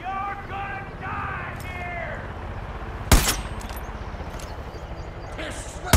you're gonna die Yes!